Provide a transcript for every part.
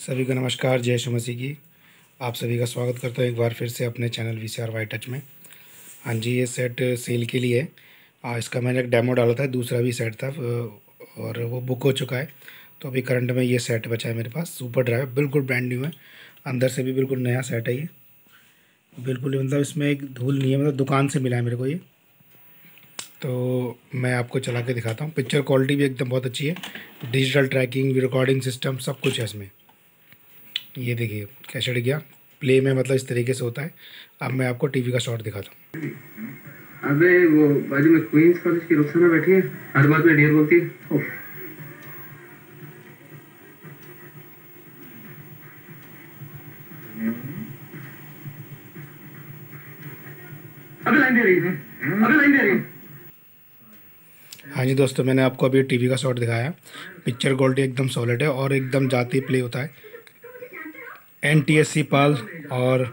सभी को नमस्कार, जय शु मसीह की। आप सभी का स्वागत करता हूँ एक बार फिर से अपने channel V C R Y touch में। हाँ जी, ये सेट सेल के लिए है इसका मैंने एक डेमो डाला था, दूसरा भी सेट था और वो बुक हो चुका है। तो अभी करंट में ये सेट बचा है मेरे पास सुपर ड्राइव बिल्कुल ब्रांड न्यू है। अंदर से भी बिल्कुल नया सेट है ये। बिल्कुल मतलब इसमें एक धूल नहीं है मतलब दुकान से मिला है मेरे को ये। तो मैं आपको चला के दिखाता हूँ। पिक्चर क्वालिटी भी एकदम बहुत अच्छी है। डिजिटल ट्रैकिंग रिकॉर्डिंग सिस्टम सब कुछ है इसमें। ये देखिए कैसे गया? प्ले में मतलब इस तरीके से होता है। अब मैं आपको टीवी का शॉट दिखाता हूँ। अबे वो बाजू में क्वींस कॉलेज की रुखसाना बैठी है। हर बात में ढेर बोलती है। अबे लाइन दे रही है। अबे लाइन दे रही है। हाँ जी दोस्तों मैंने आपको अभी टीवी का शॉट दिखाया। पिक्चर क्वालिटी एकदम सॉलिड है और एकदम जाती प्ले होता है। N T S C PAL और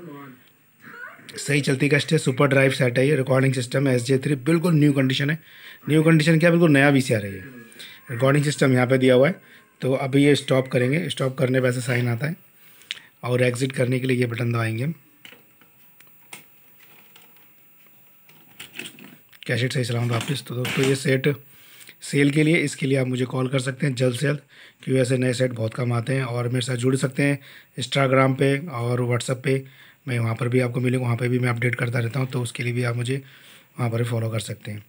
सही चलती कस्ट है, सुपर ड्राइव सेट है ये रिकॉर्डिंग सिस्टम है एस जे थ्री बिल्कुल न्यू कंडीशन है। न्यू कंडीशन क्या, बिल्कुल नया वी सी है रिकॉर्डिंग सिस्टम यहाँ पे दिया हुआ है। तो अभी ये स्टॉप करेंगे। स्टॉप करने पर ऐसे साइन आता है। और एग्ज़िट करने के लिए ये बटन दबाएँगे हम। कैसेट सही सलामत वापस तो दोस्तों ये सेट सेल के लिए, इसके लिए आप मुझे कॉल कर सकते हैं जल्द से जल्द, क्योंकि ऐसे नए सेट बहुत कम आते हैं और मेरे साथ जुड़ सकते हैं। इंस्टाग्राम पे और व्हाट्सअप पे मैं वहाँ पर भी आपको मिलूँगा, वहाँ पर भी मैं अपडेट करता रहता हूँ तो उसके लिए भी आप मुझे वहाँ पर फॉलो कर सकते हैं।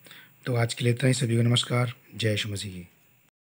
तो आज के लिए इतना ही, सभी को नमस्कार, जय शु मसीह।